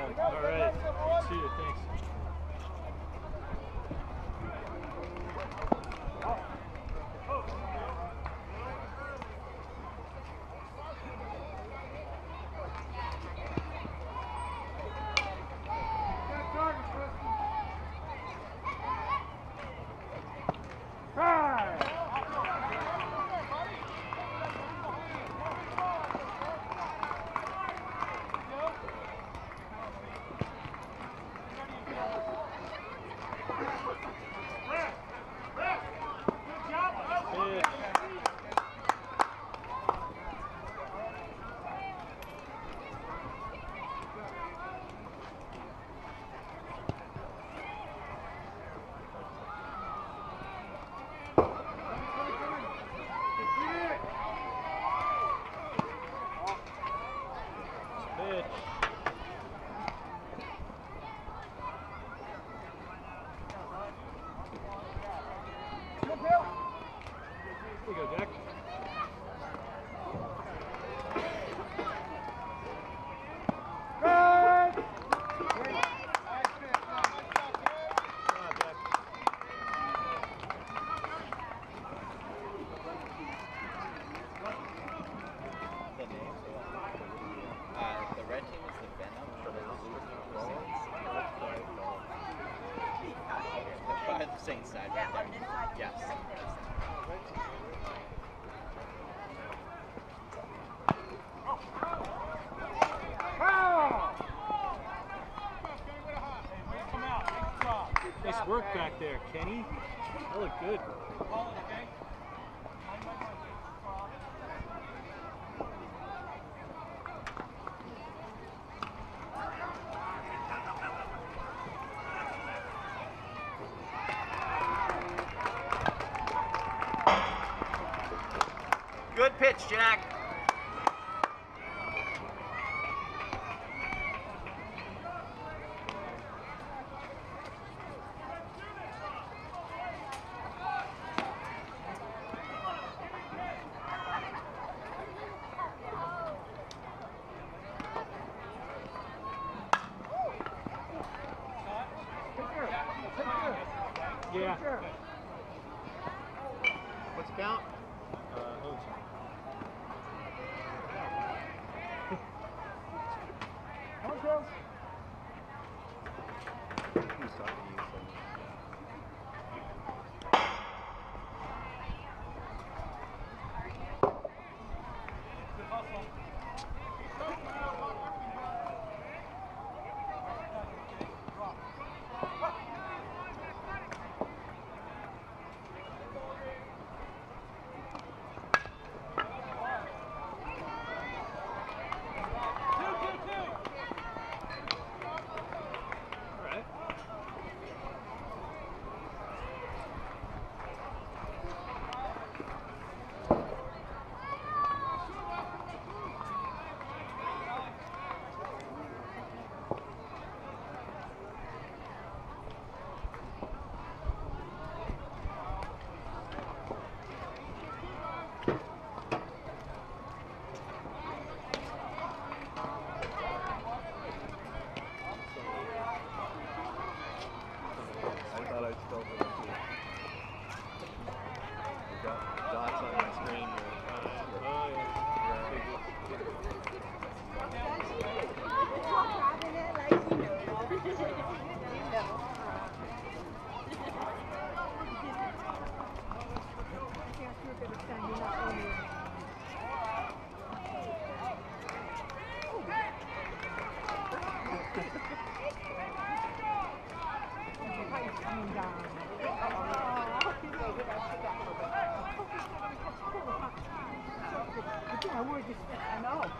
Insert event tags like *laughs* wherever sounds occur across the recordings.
All right. You too. Thanks. Saints side, right there. Yes. Nice work back there, Kenny. That looked good. pitch, Jack. I would just, I know. *laughs*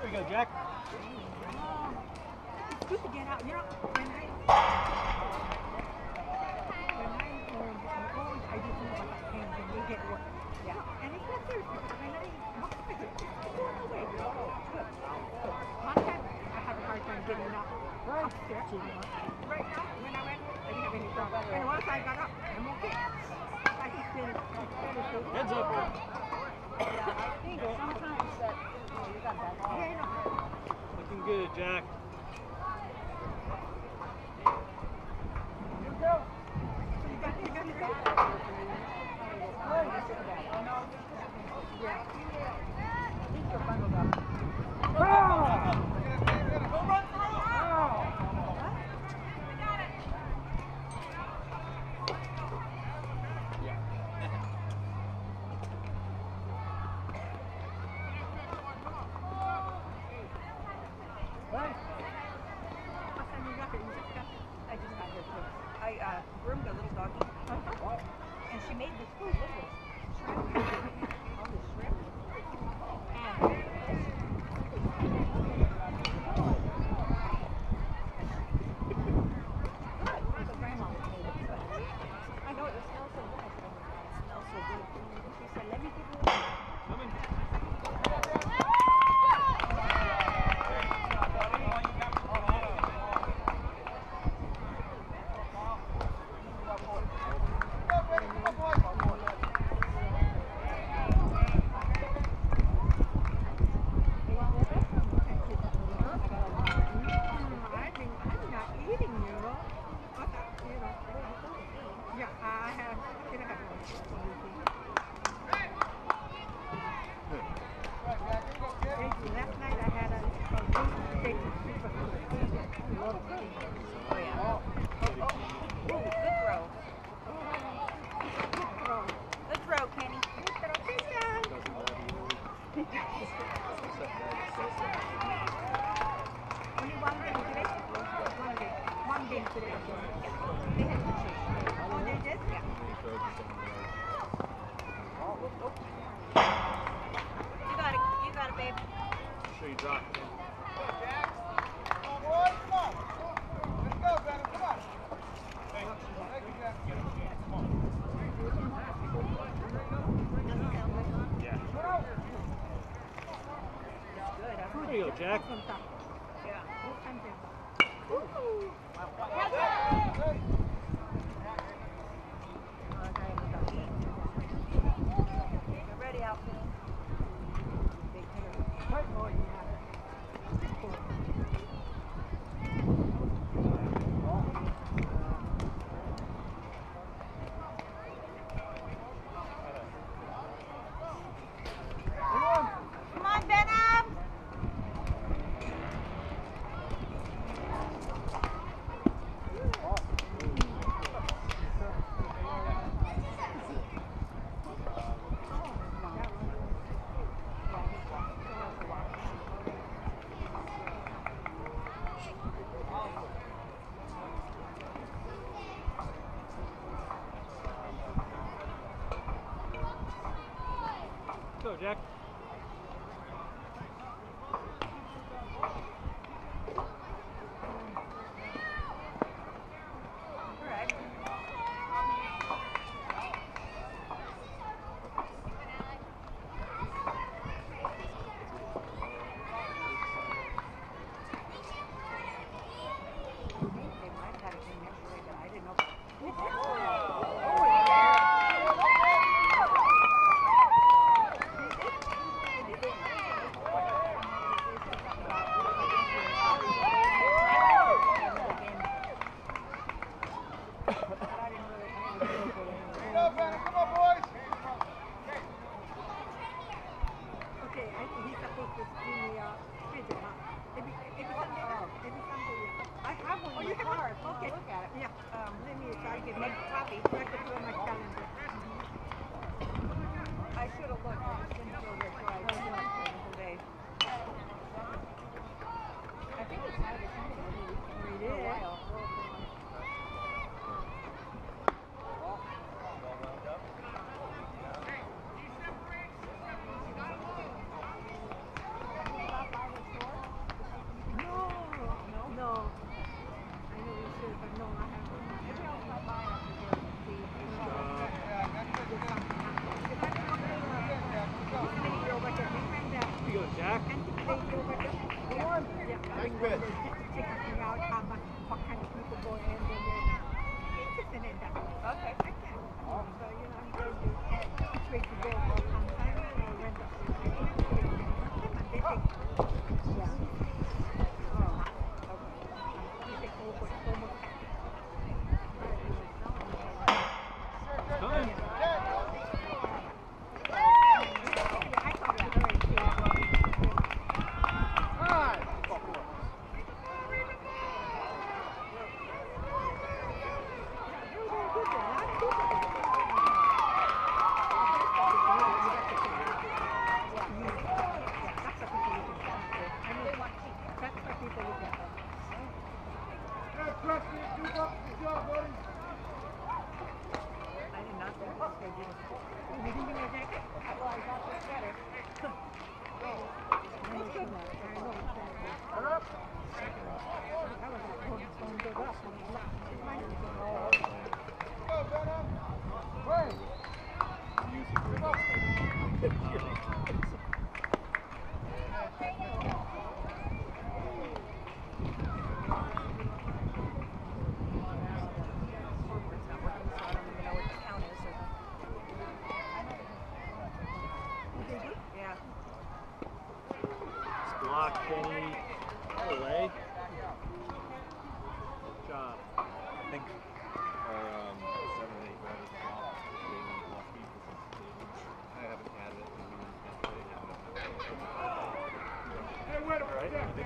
Here we go, Jack. It's good out. You're not... I didn't have any. And once I got up, I'm okay. I Heads up. think sometimes that, you got that. Looking good, Jack.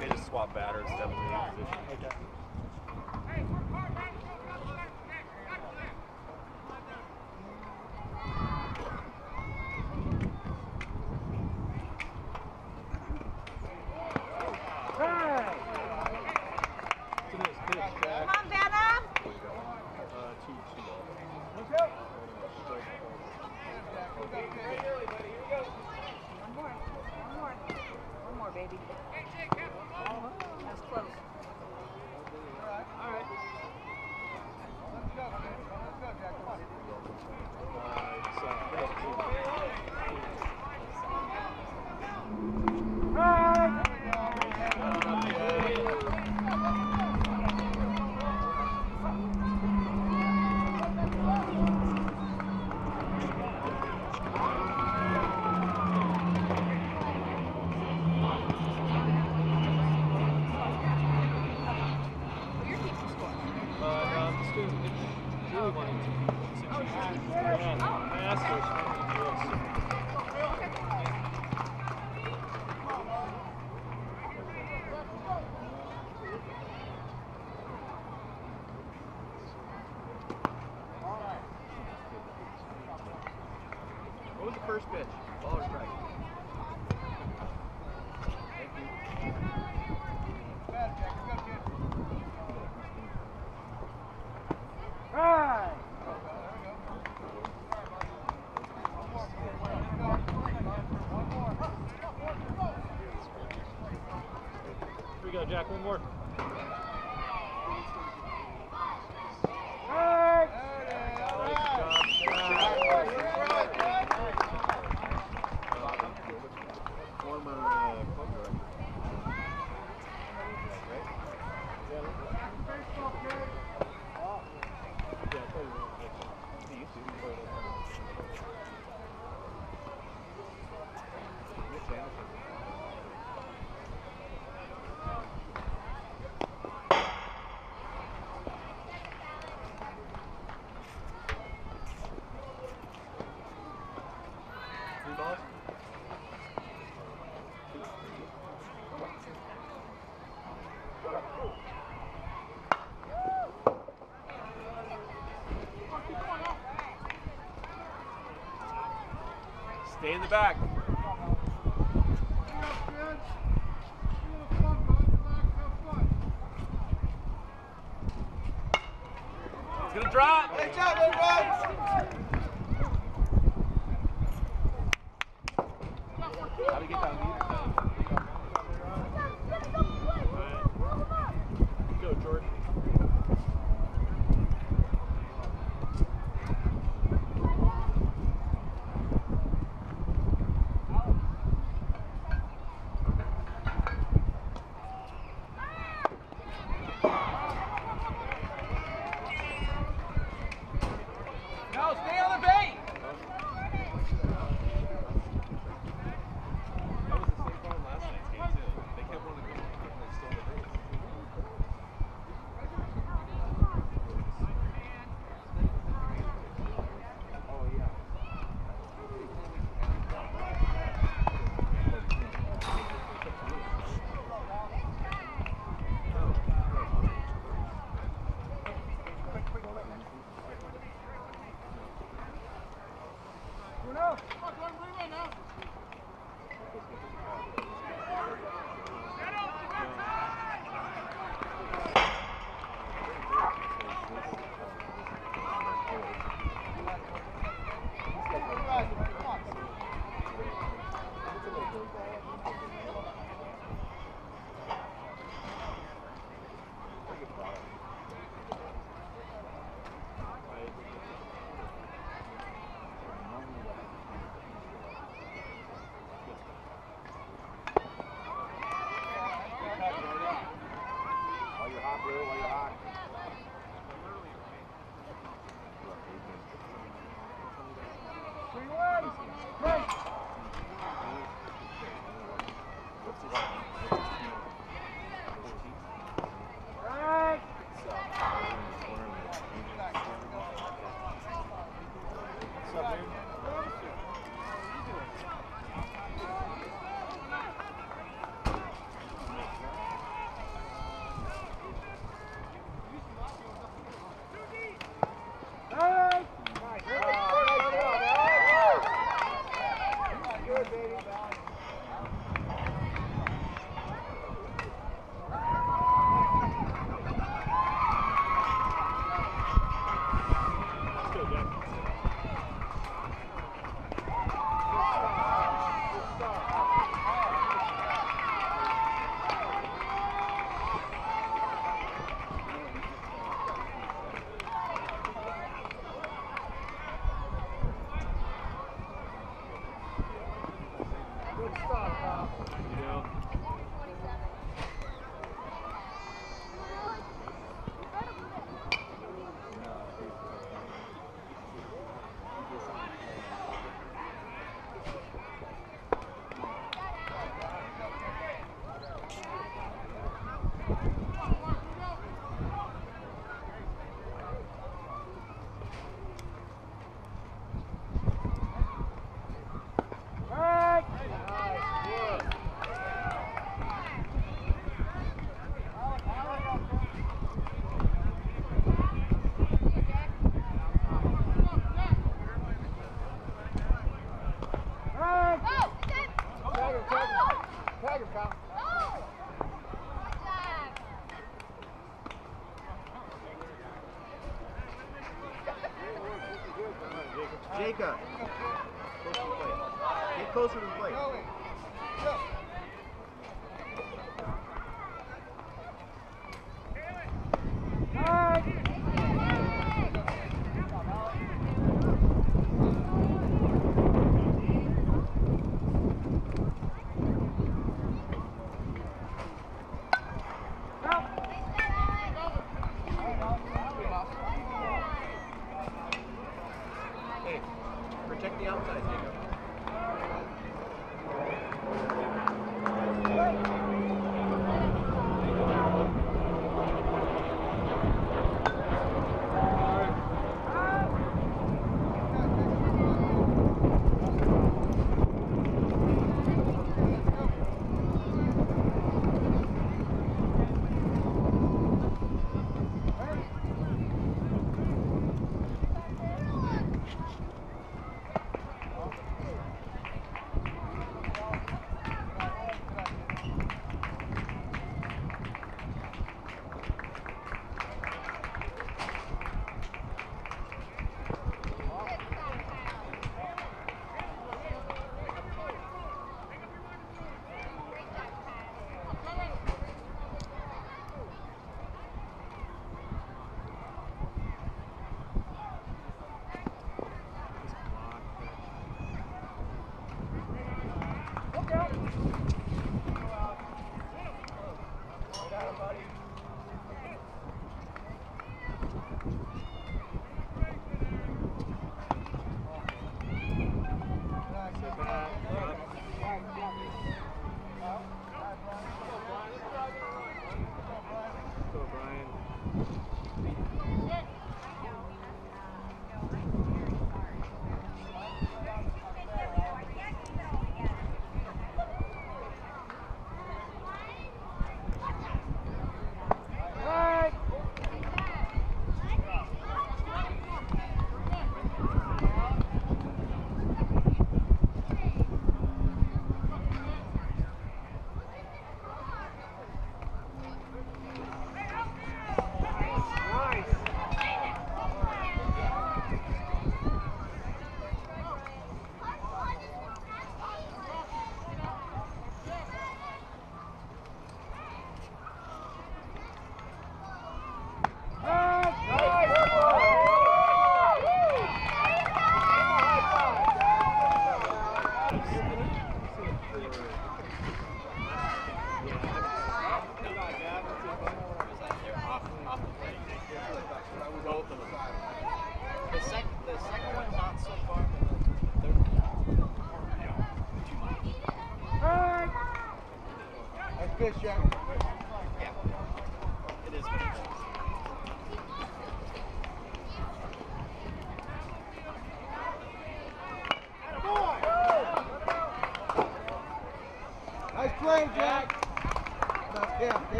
they just swap batters, seven position. Stay in the back. It's gonna drop. Good job, everyone.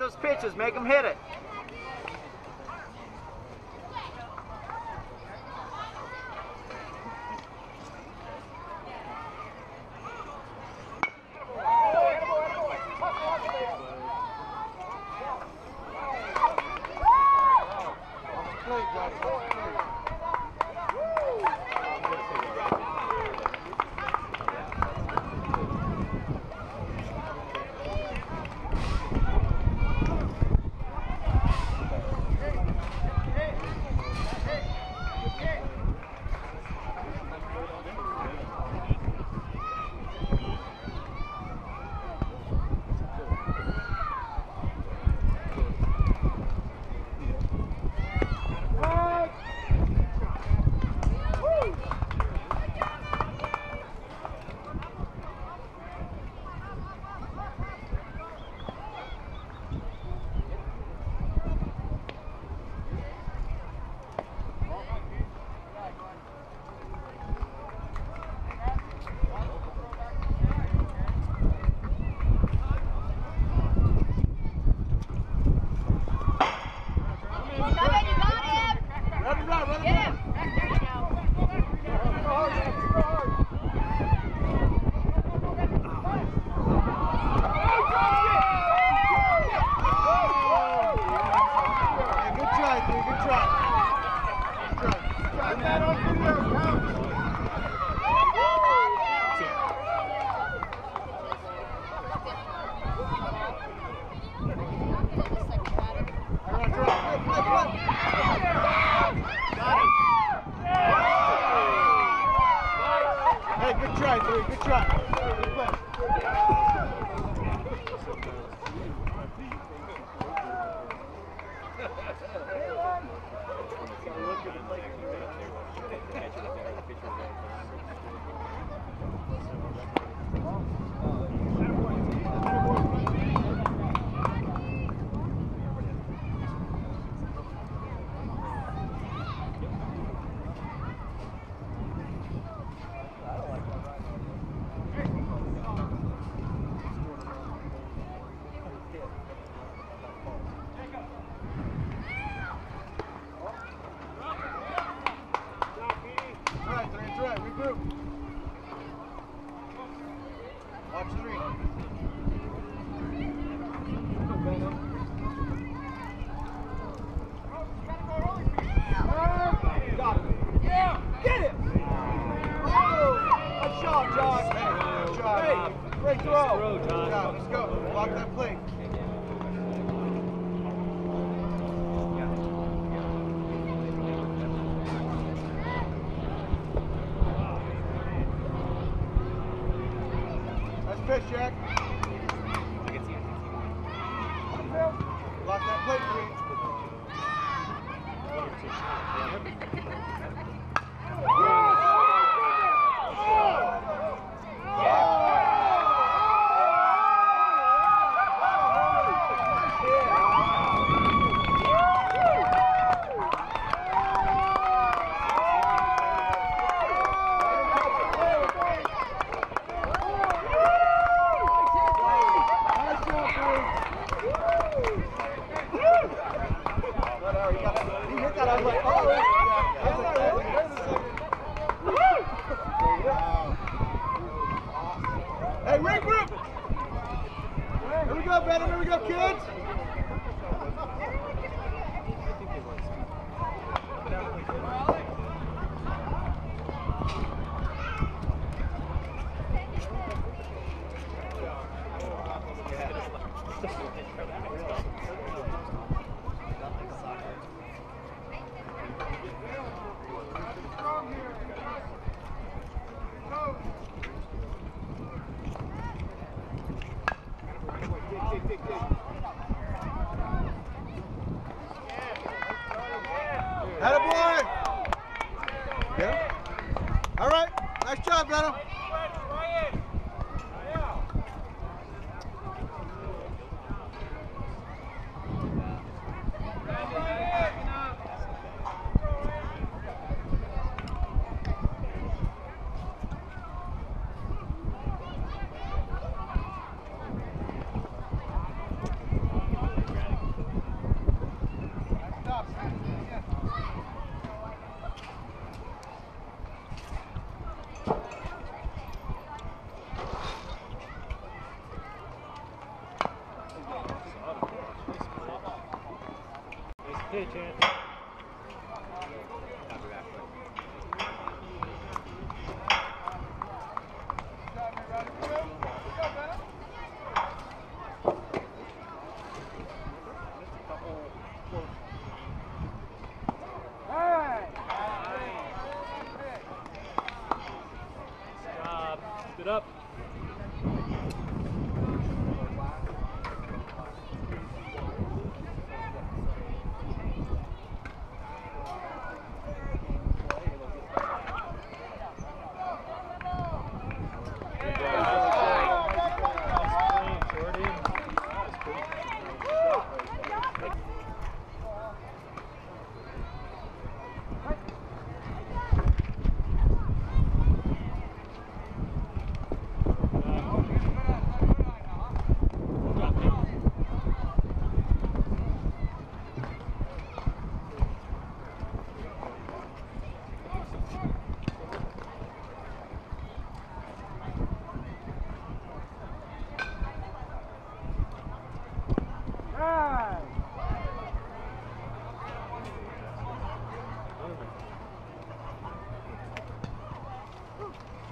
Those pitches. Make them hit it. Josh.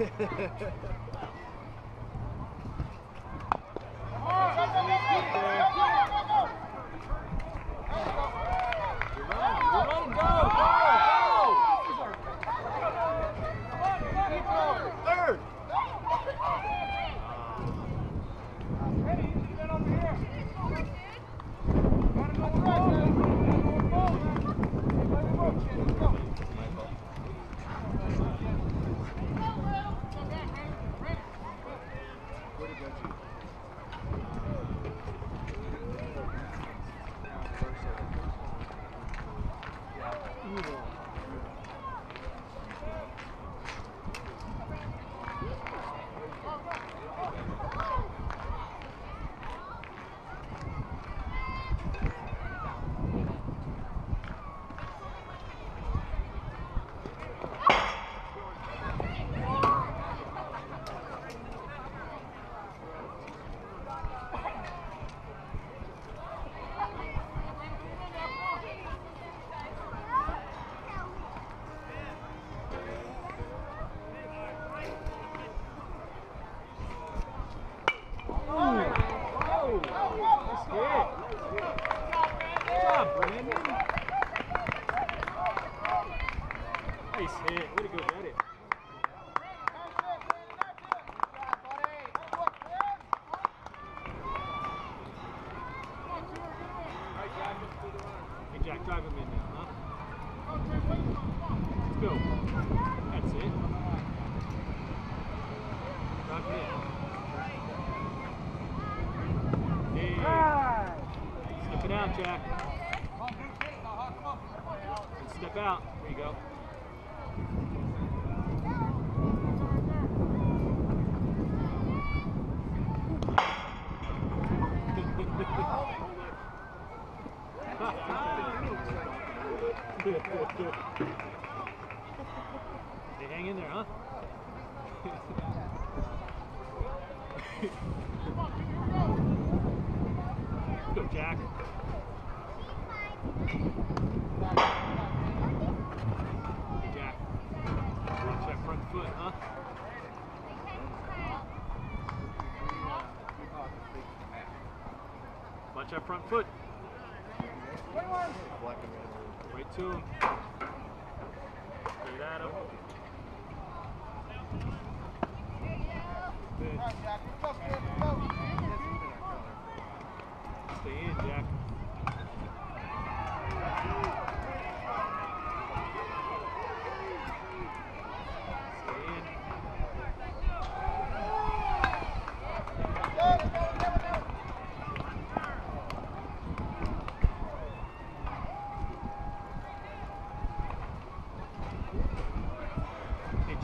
Oh, that's amazing! Watch that front foot. Wait two.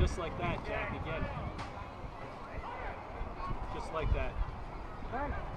Just like that, Jack, again. Just like that.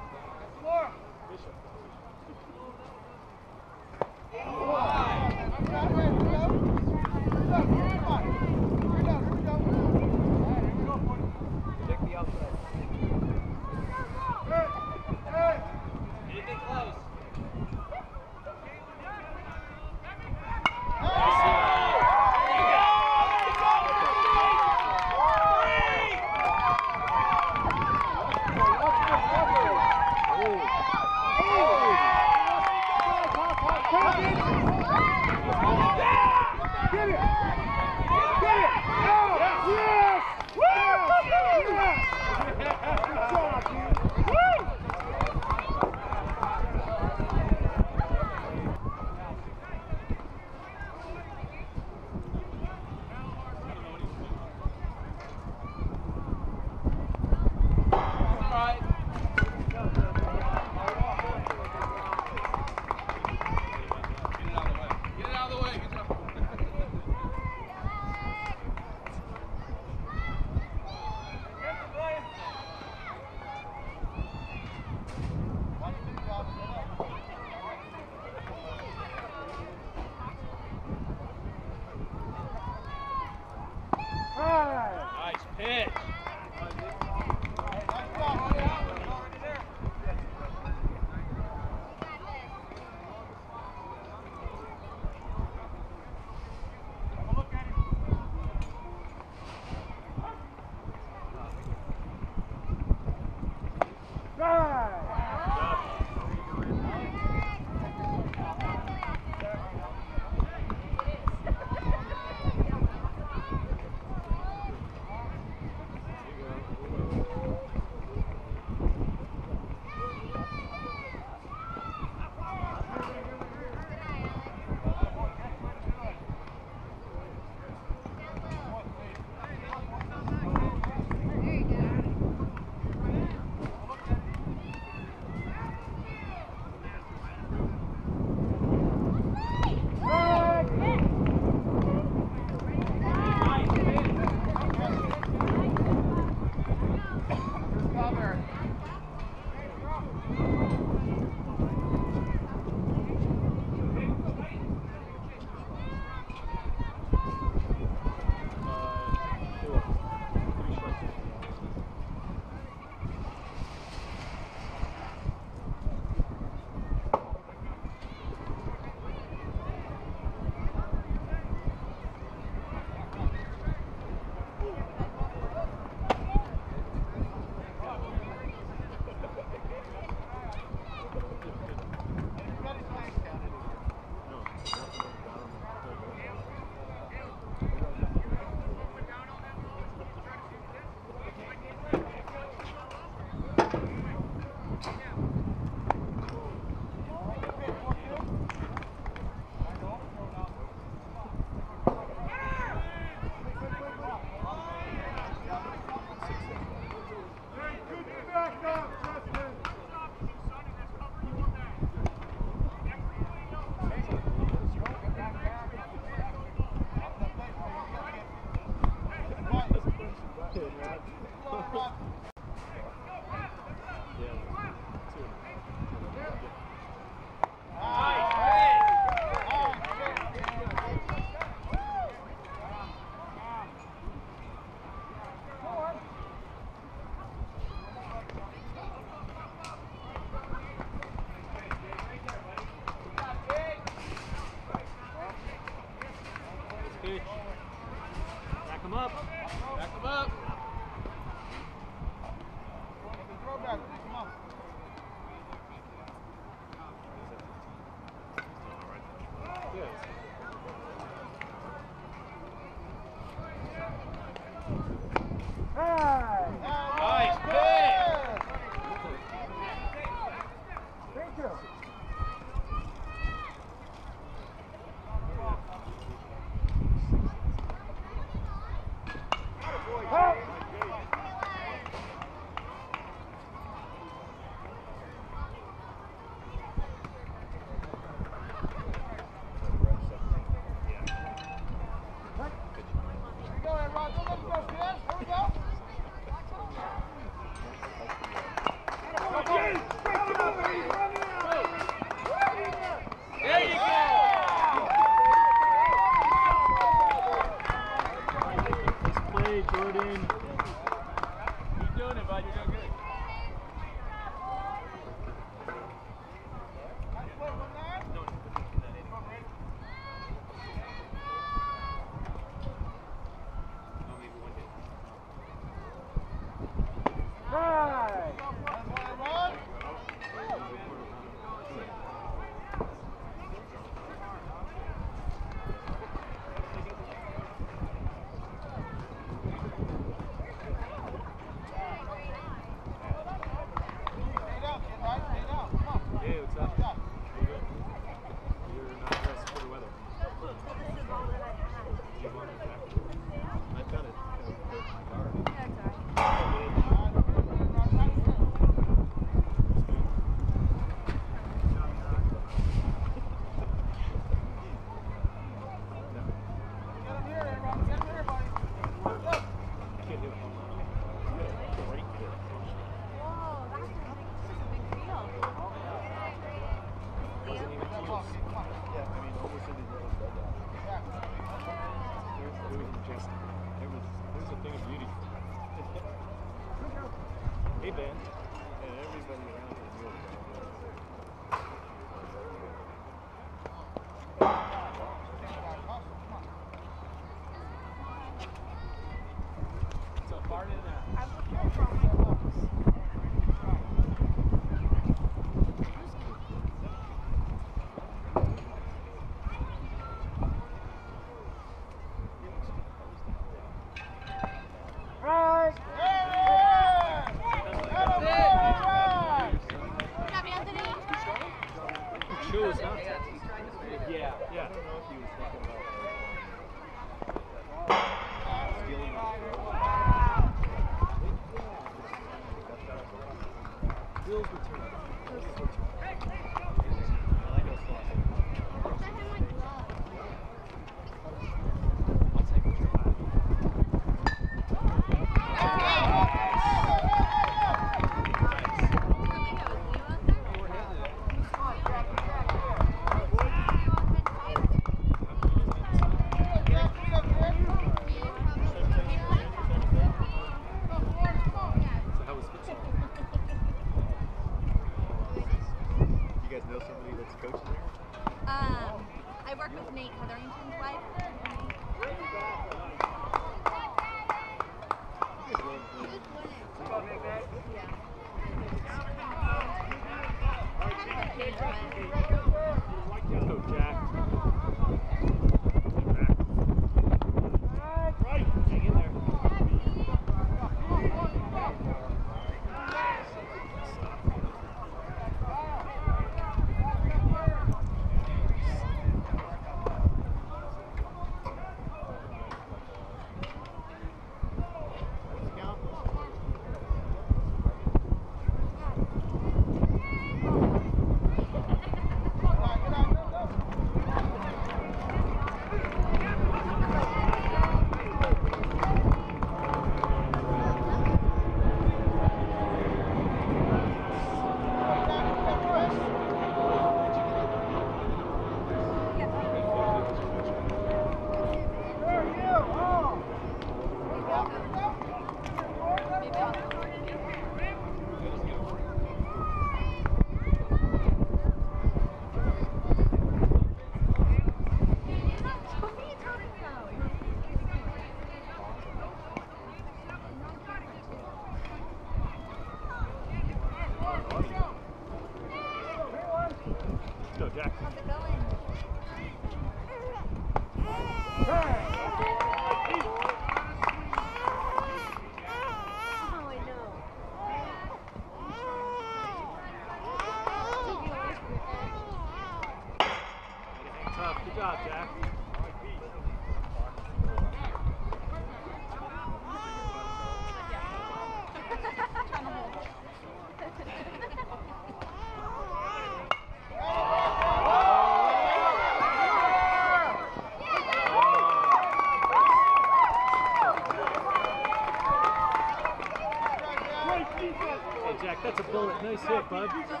Bud.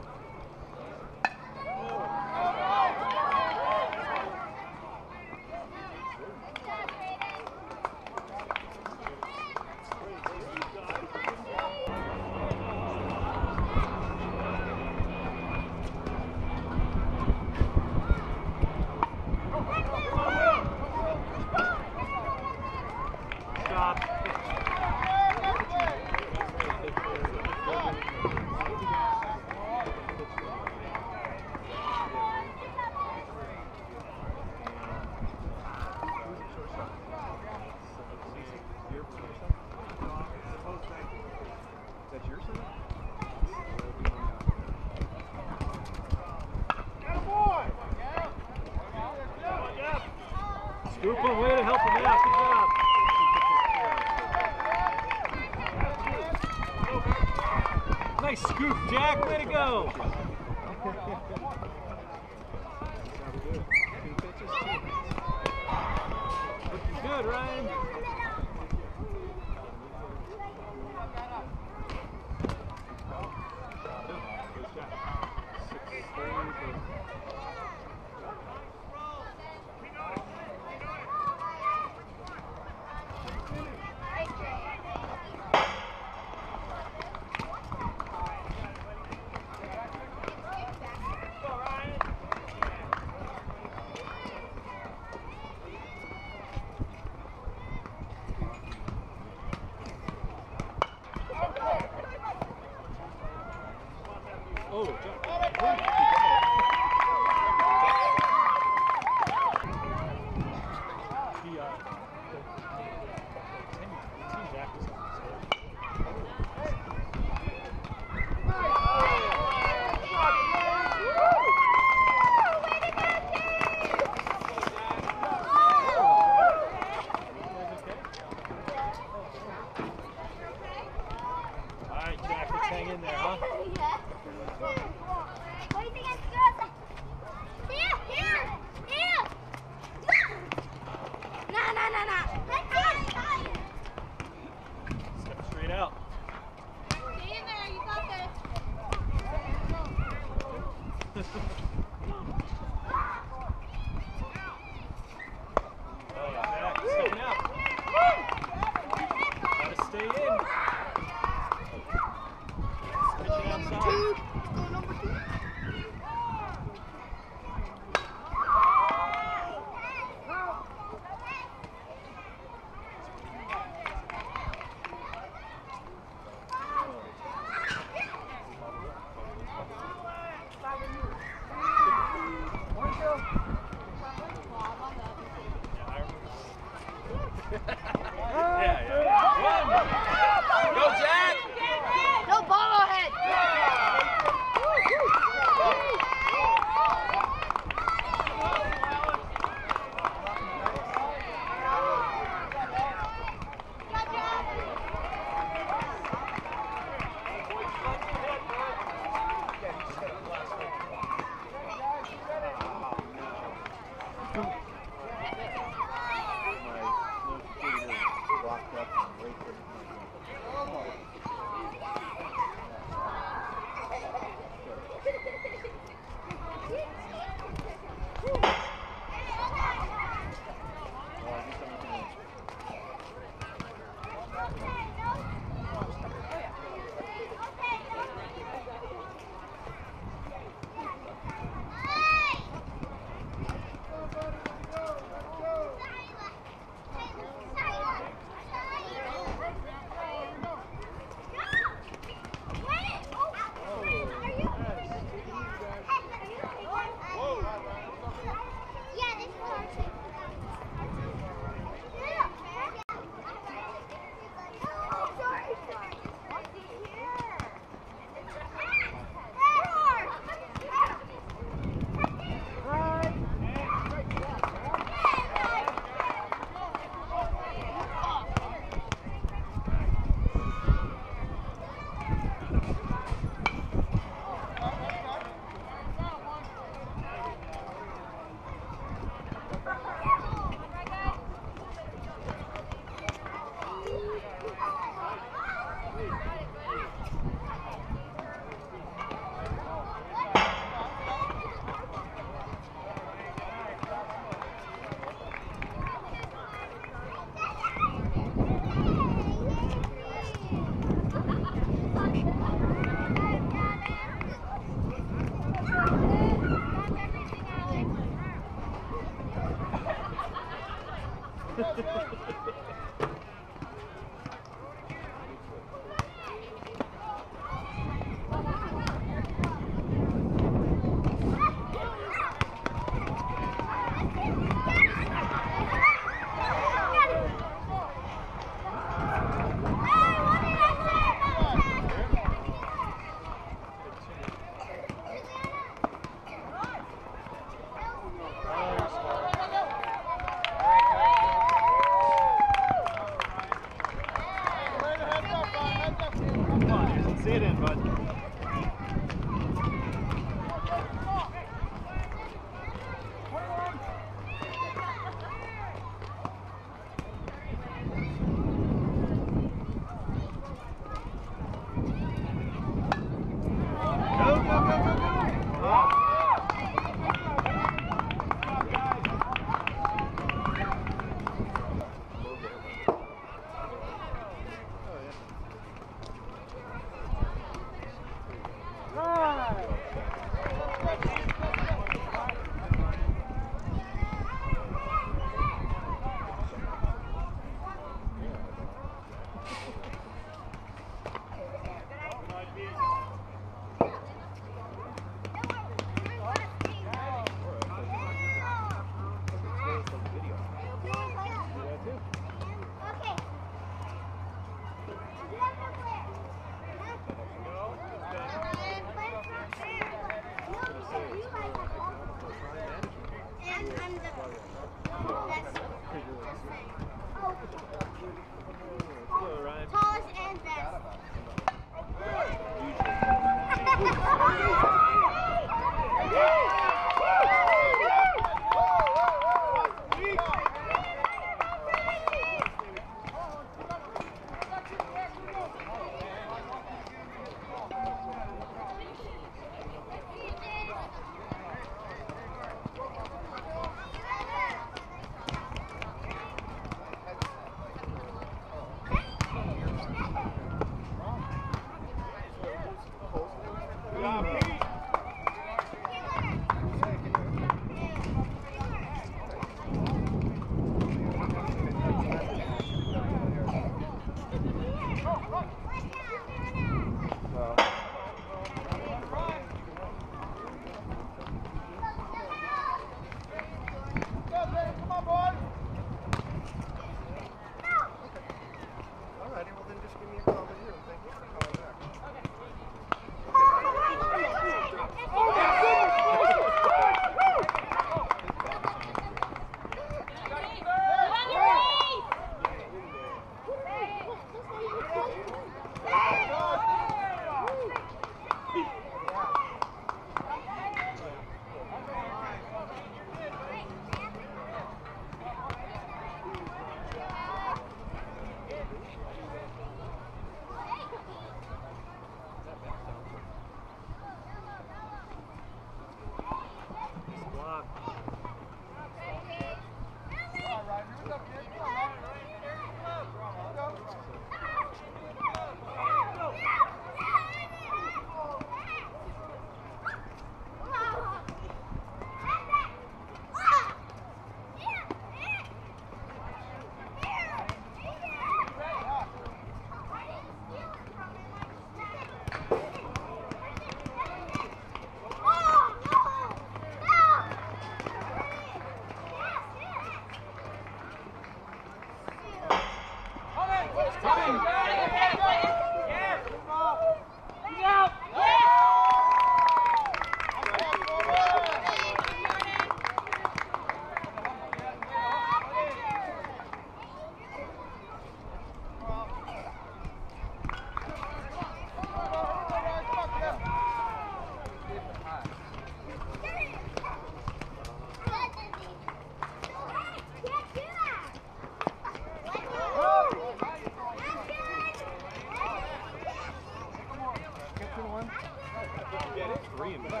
Yeah, it's green. Yeah,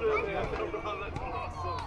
yeah. That's awesome.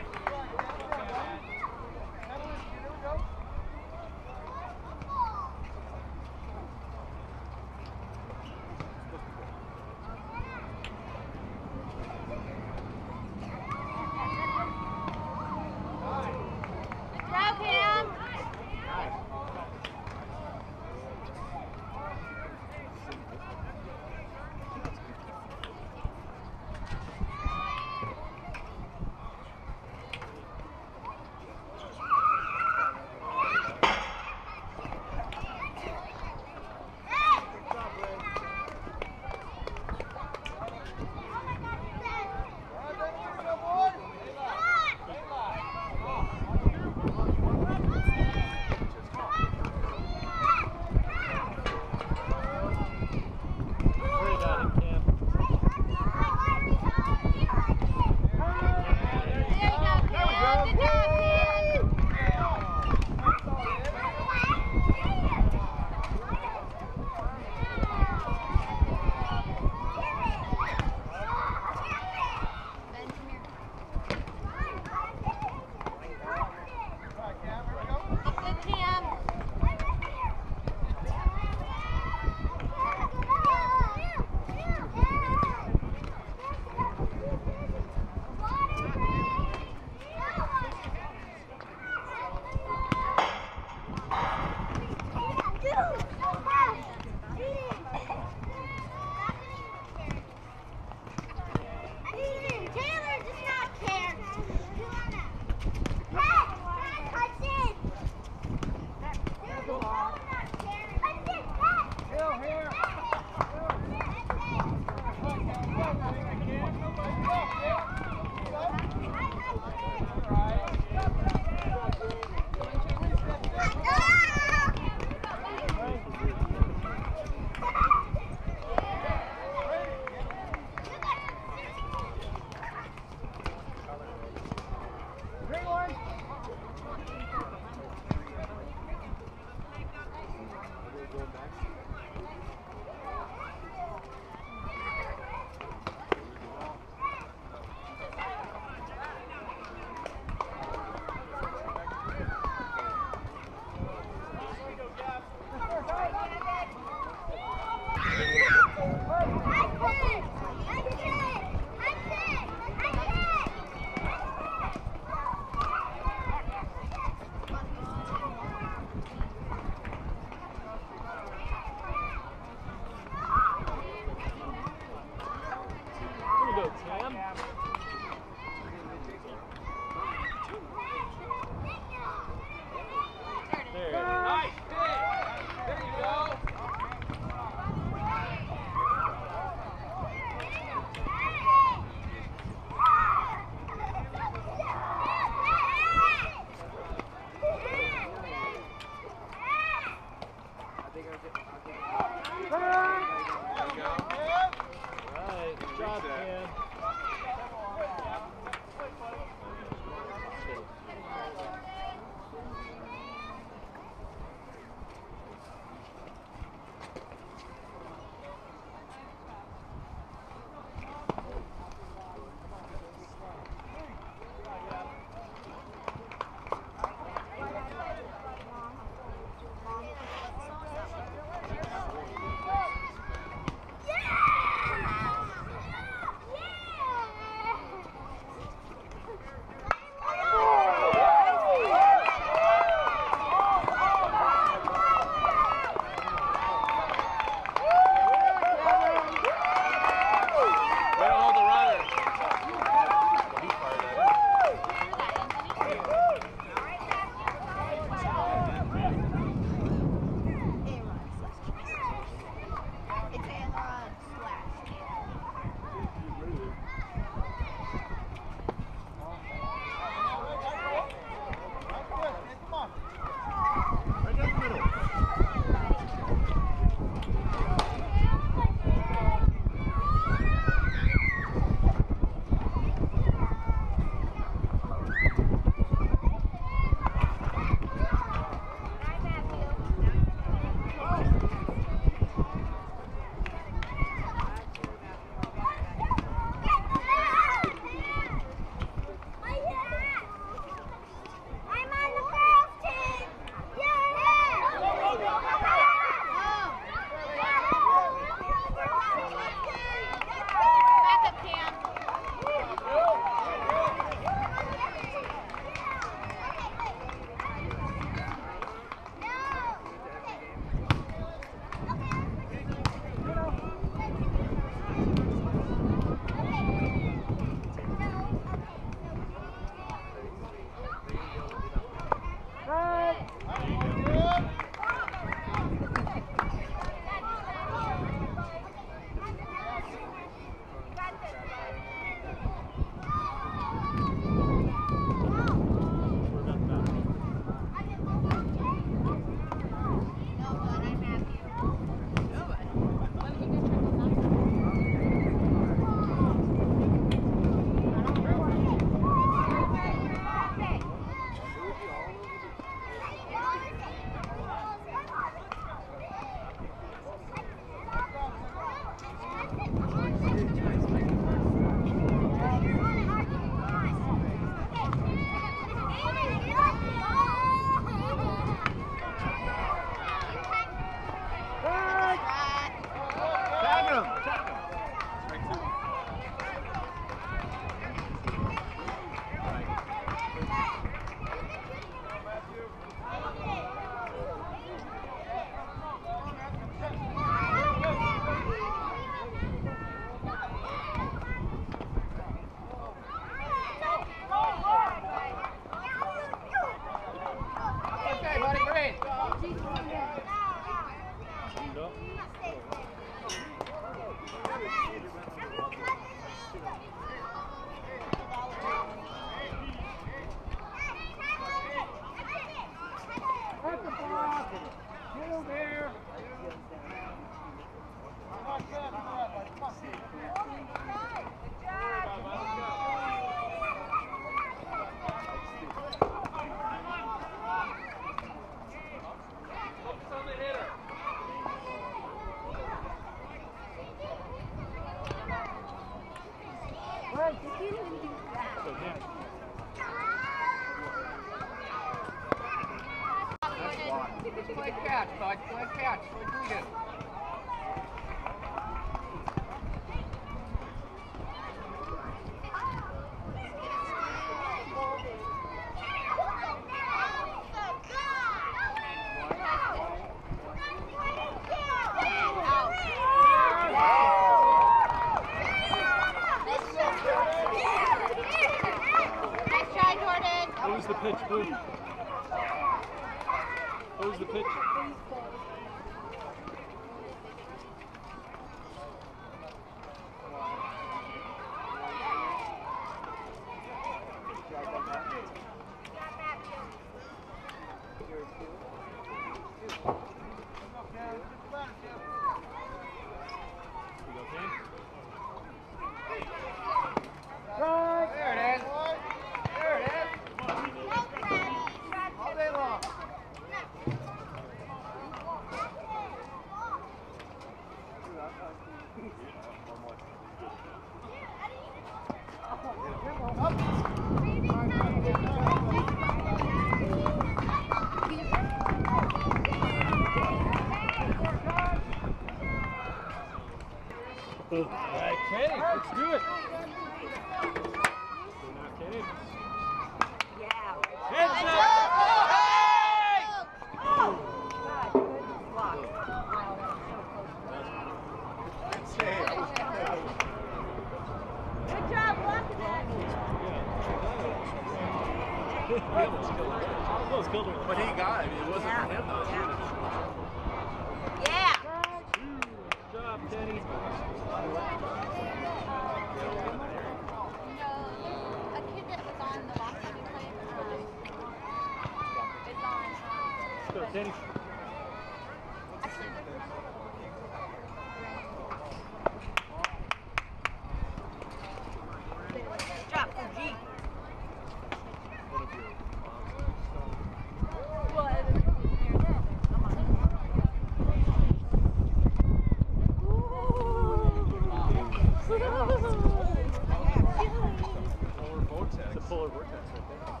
yellow vortex right.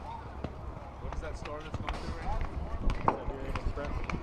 What is that storm that's going through right now? Siberian Express.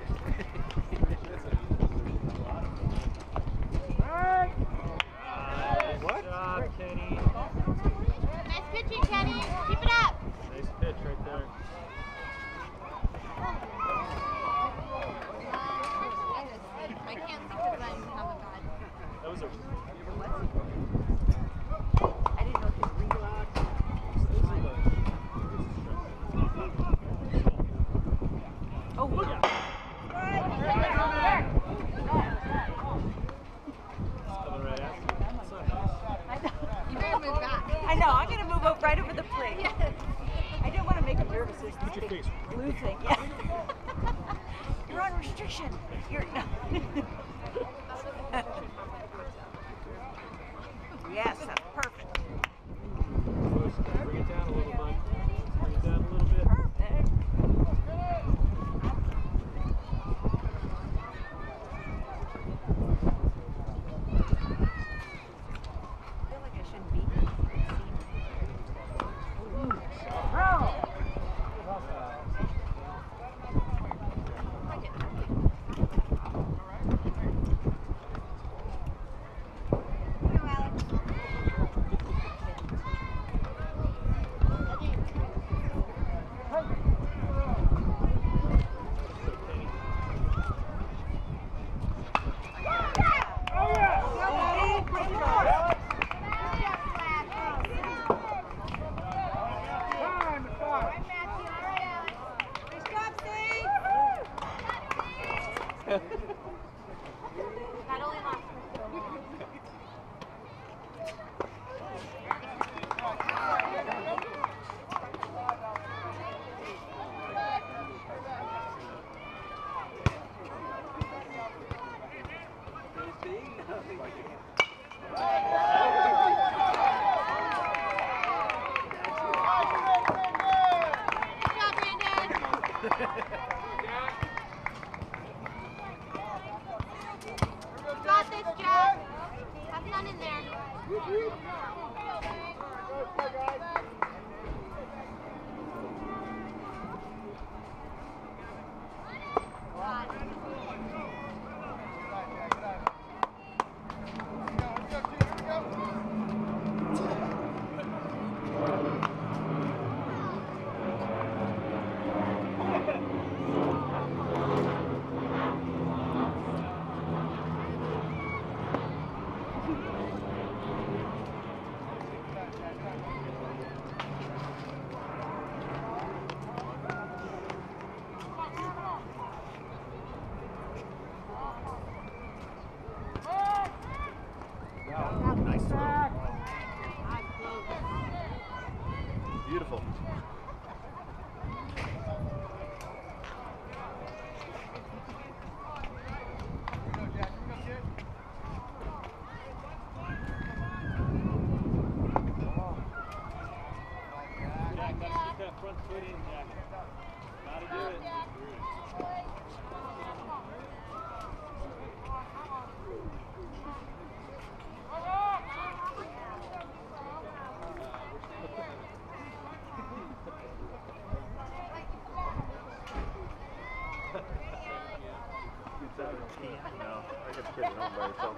Getting home by yourself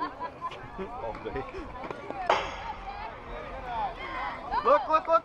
all day. look, look, look!